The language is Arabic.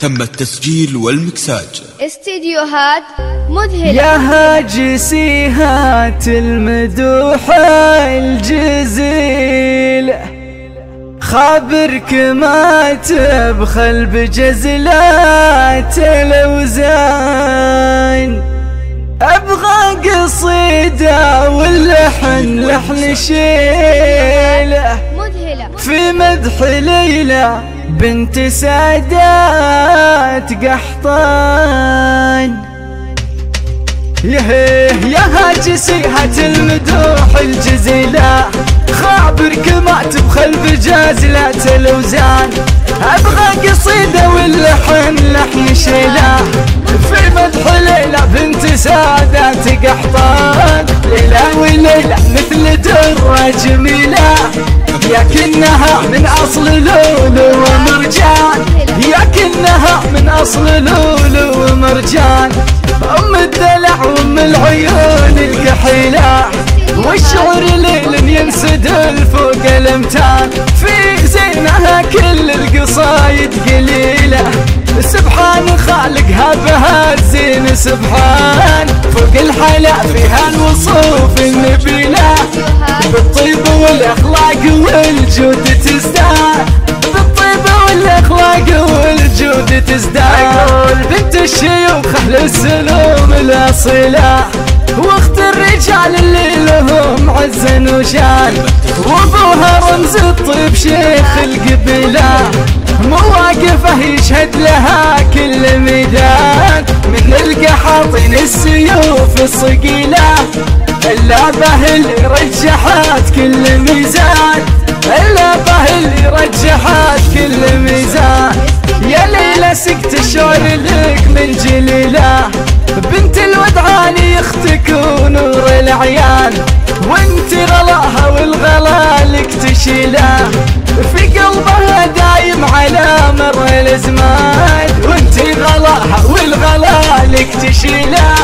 تم التسجيل والمكساج. استديوهات مذهلة يا هاجسي هات المدوح الجزيل. خابرك ما تبخل بجزلات الأوزان. أبغى قصيدة واللحن لحن شيله مذهلة في مدح ليلى بنت سادات قحطان يهيه يا هاجسي هات المدوح الجزيلة. خابرك ما تبخل بجازلة الأوزان أبغى قصيدة واللحن لحن شيلة. في مدح ليلى بنت سادات قحطان ليلى وليلى مثل درة جميلة ياكنها من أصل لولو ومرجان أصل لولو ومرجان أم الدلع وأم العيون الكحيله والشعر ليل ينسدل فوق الأمتان. في زينها كل القصايد قليلة. سبحان خالقها بها الزين سبحان. فوق الحلا فيها الوصوف النبيلة. بالطيب والأخلاق والجود تزداد تزداد. بنت الشيوخ أهل السلوم الاصيله وأخت الرجال اللي لهم عز وشان وأبوها رمز الطيب شيخ القبيله مواقفه يشهد لها كل ميدان. من القحاطين السيوف الصقيلة. اللعبة اللي رجحت كل ميزان. اللعبة اللي رجحت كل ميزان. سكت الشعر لك من جليلة؟ بنت الودعاني أختك ونور العيان. وانت غلاها والغلا لك تشيله. في قلبها دايم على مر الازمان وانت غلاها والغلا لك تشيله.